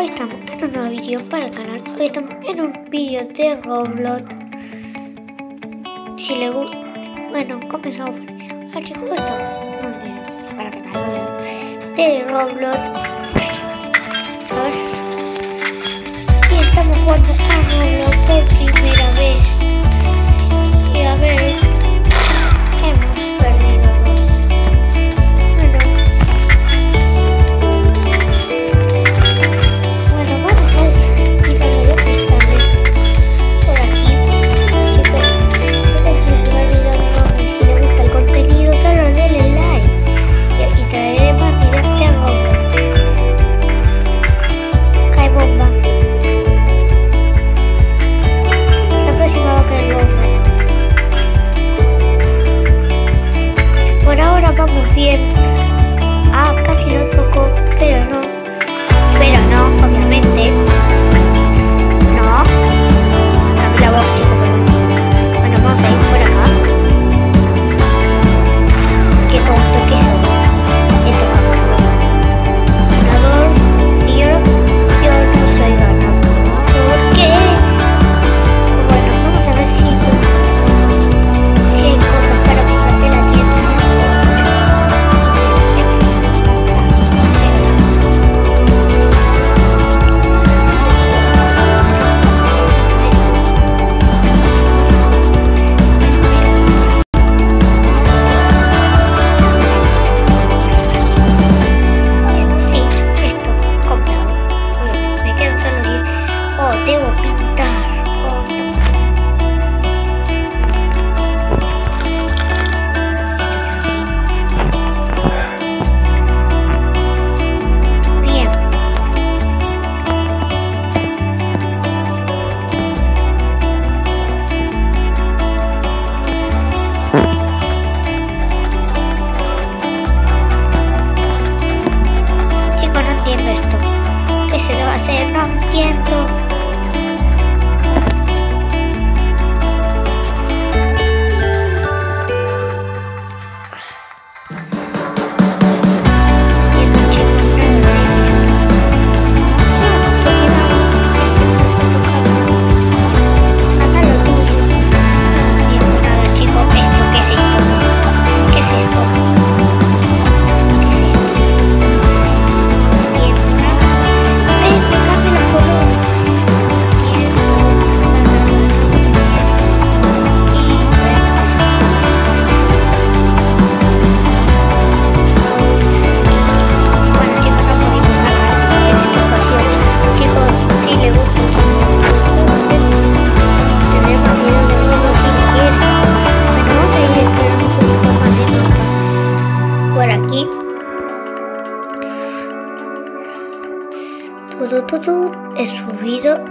Hoy estamos en un nuevo vídeo para el canal. Hoy estamos en un vídeo de Roblox. Si le gusta, bueno, comenzamos. Hoy estamos en un vídeo para el canal de Roblox. Y estamos jugando a Roblox por primera vez. Y a ver, casi lo tocó, pero no. Pero no, obviamente.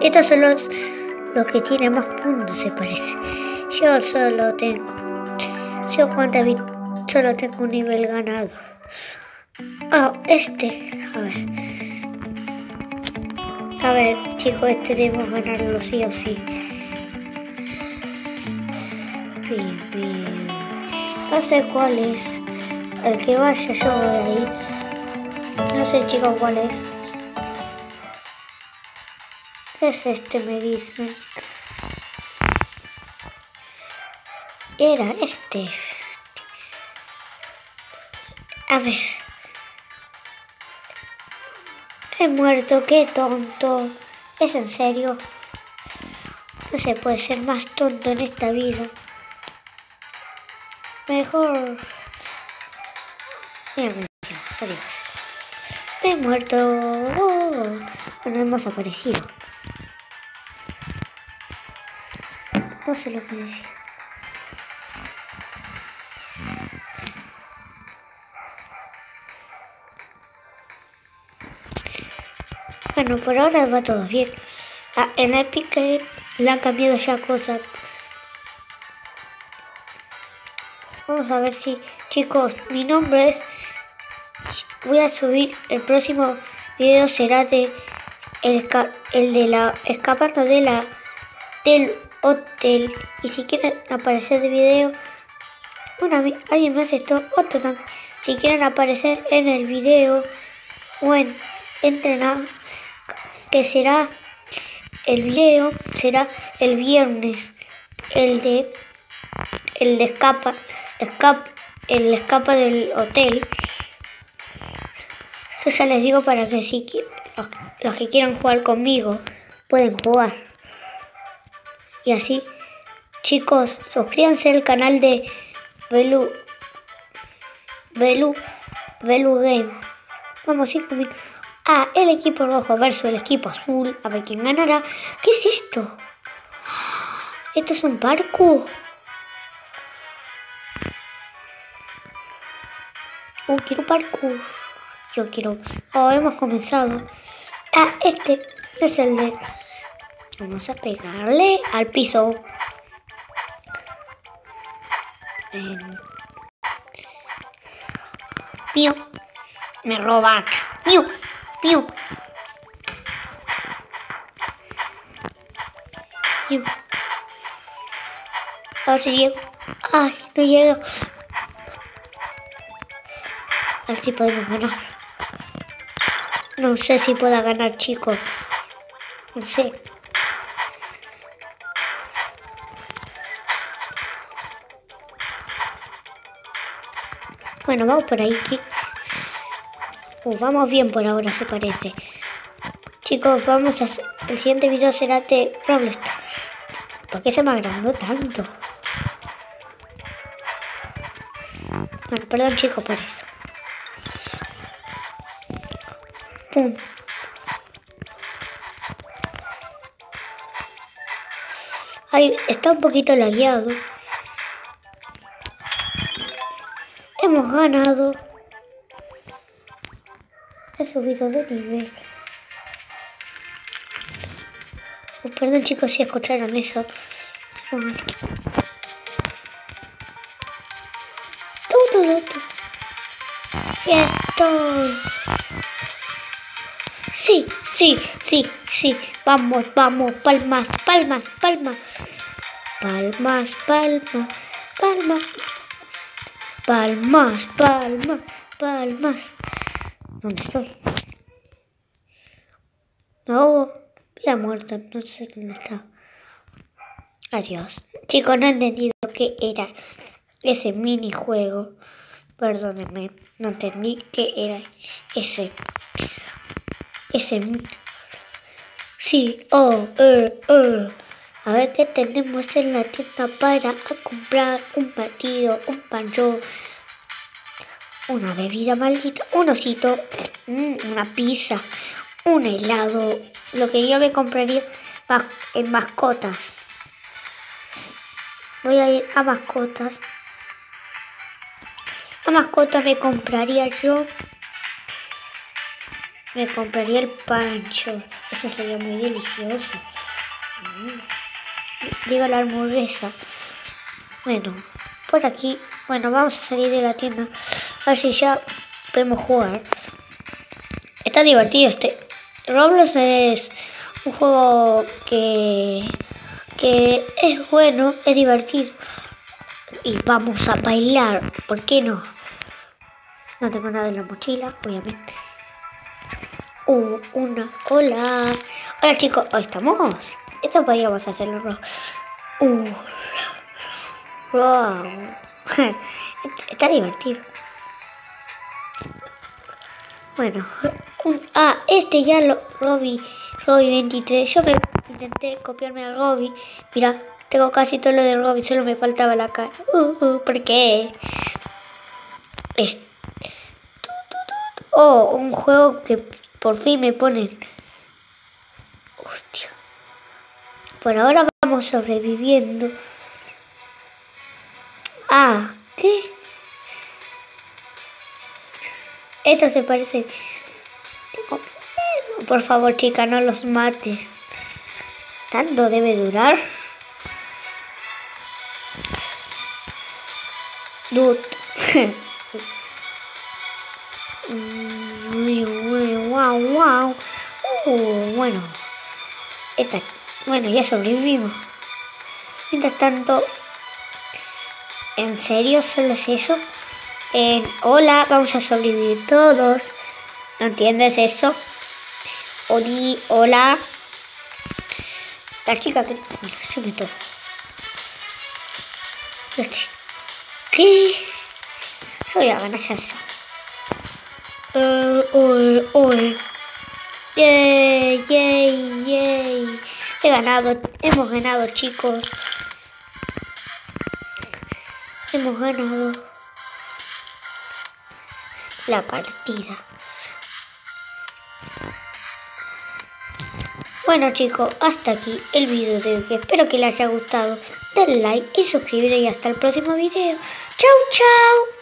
Estos son los, los que tienen más puntos, se parece. Yo solo tengo. Yo cuántas vi- solo tengo un nivel ganado. Ah, este. A ver. A ver, chicos, este debemos ganarlo sí o sí. Bien, bien. No sé cuál es. El que vaya yo voy a ir. No sé, chicos, cuál es. Es este, me dicen. Era este. A ver. He muerto, qué tonto. ¿Es en serio? No se puede ser más tonto en esta vida. Mejor... Mira, mira, adiós. Me he muerto. Bueno, hemos aparecido. No sé lo que decir. Bueno, por ahora va todo bien. Ah, en Epic Game le han cambiado ya cosas. Vamos a ver si, chicos, mi nombre es. Voy a subir el próximo video será de el, el de la escapando de la del hotel. Y si quieren aparecer de video bueno a mí- alguien hace esto otro también. Si quieren aparecer en el video o en entren a que será el video será el viernes. El de el de escapa escapa el escapa del hotel. Eso ya les digo para que si los, los que quieran jugar conmigo pueden jugar y así chicos suscríbanse al canal de Belu Belu Belu Game vamos 5 minutos Ah, el equipo rojo versus el equipo azul. A ver quién ganará. ¿Qué es esto? ¿Esto es un parkour? Oh, quiero parkour. Yo quiero... Oh, hemos comenzado. Ah, este es el de... Vamos a pegarle al piso. Eh... Mío. Me roban. Mío. Piu. Piu. A ver si llego. Ay, no llego. A ver si podemos ganar. No sé si pueda ganar, chicos. No sé. Bueno, vamos por ahí. Uh, vamos bien por ahora, se parece. Chicos, vamos a... El siguiente video será de Roblox. ¿Por qué se me agrandó tanto? Perdón chicos por eso. Pum. Ay, está un poquito lagueado. Hemos ganado. He subido de nivel. Oh, perdón chicos si escucharon eso. Bueno. Todo, todo. Y estoy. Sí, sí, sí, sí. Vamos, vamos. Palmas, palmas, palmas. Palmas, palmas, palmas. Palmas, palmas, palmas. ¿Dónde estoy? No, ya muerto, no sé dónde está. Adiós. Chicos, no he entendido qué era ese minijuego. Perdónenme, no entendí qué era ese. Ese. Sí, oh, eh, eh. A ver qué tenemos en la tienda para comprar un batido, un pancho, una bebida maldita, un osito, mm, una pizza, un helado, lo que yo me compraría en mascotas. Voy a ir a mascotas. A mascotas me compraría yo. Me compraría el pancho. Eso sería muy delicioso. Mm. Digo la hamburguesa. Bueno, por aquí. Bueno, vamos a salir de la tienda. A ver si ya podemos jugar. Está divertido este. Roblox es un juego que, que es bueno, es divertido. Y vamos a bailar, ¿por qué no? No tengo nada en la mochila, obviamente. Uh, una, hola. Hola chicos, hoy estamos. Esto podríamos hacerlo. Uh, wow. Está divertido. Bueno, ah, este ya lo Robbie, Robbie 23. Yo me intenté copiarme a Robbie. Mira, tengo casi todo lo de Robbie, solo me faltaba la cara. Uh, uh, ¿Por qué? Es... Oh, un juego que por fin me ponen. Hostia. Por ahora sobreviviendo. Ah, ¿qué? Esto se parece. Por favor, chica, no los mates. ¿Tanto debe durar? Dude. wow, wow. Uh, bueno. Esta, bueno, ya sobrevivimos. Mientras tanto, ¿en serio solo es eso? En hola, vamos a sobrevivir todos. ¿No entiendes eso? Oli, hola. La chica que... ¿Qué? Soy a ganar eso. Uh, uy, uy. Yay, yay, yay. He ganado, hemos ganado chicos. Hemos ganado la partida. Bueno chicos, hasta aquí el vídeo de hoy. Espero que les haya gustado. Denle like y suscribir y hasta el próximo vídeo. Chau, chau.